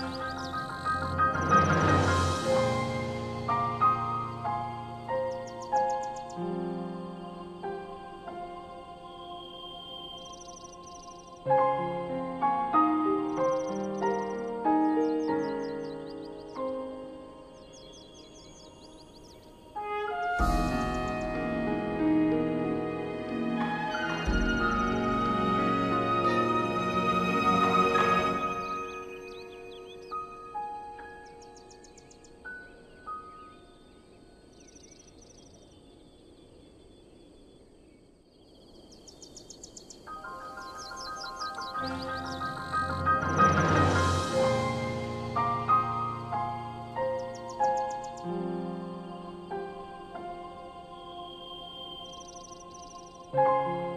Bye. Música